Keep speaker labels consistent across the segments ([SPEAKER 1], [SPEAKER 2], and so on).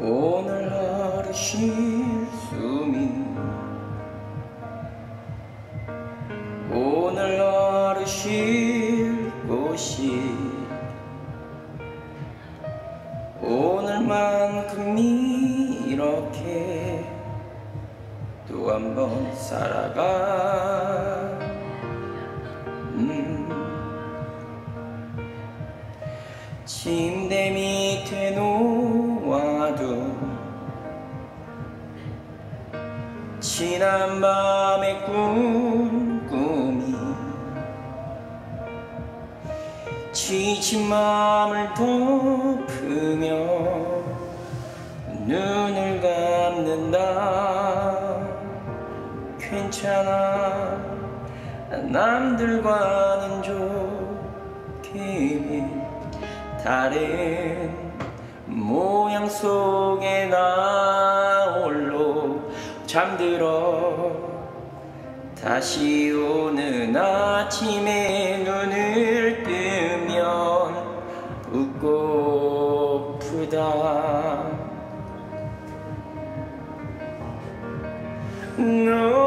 [SPEAKER 1] 오늘 하루 쉴 숨이 오늘 하루 쉴 곳이 오늘만큼이 이렇게 또 한 번 살아가 음. 침대 밑에 놓 아도 지난 밤의 꿈 꿈이 지친 마음을 덮으며 눈을 감는다. 괜찮아. 남들과는 좋게 다른 모양 속에 나 홀로 잠들어 다시 오는 아침에 눈을 뜨면 웃고프다. 오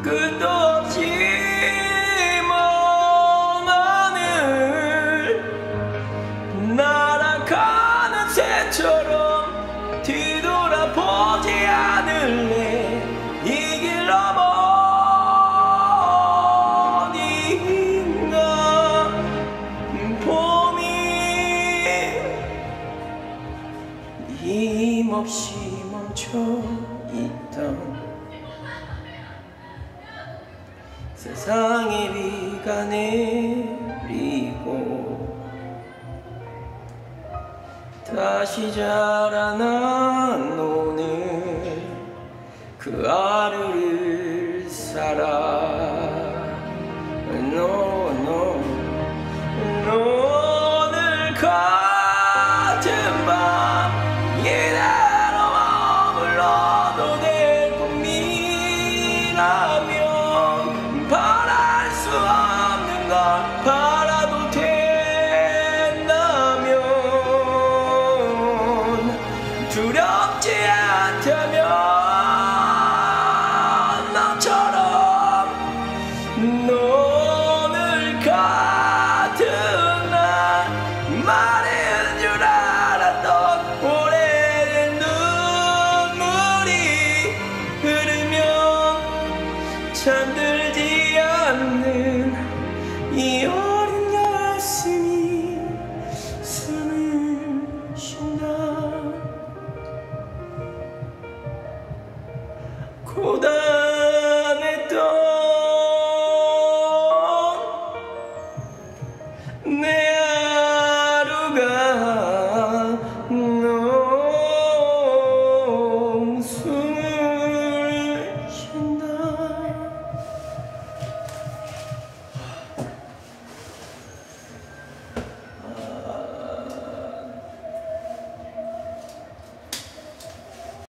[SPEAKER 1] 끝도 없이 먼 하늘 날아가는 새처럼 뒤돌아보지 않을래? 이 길로 어디인가? 봄이 힘없이 멈춰 있던 세상에 비가 내리고 다시 자라난 오늘 그 하루를 살아 두렵지 않다면 나처럼 오늘 같은 날 마른 줄 알았던 오래된 눈물이 흐르면 잠들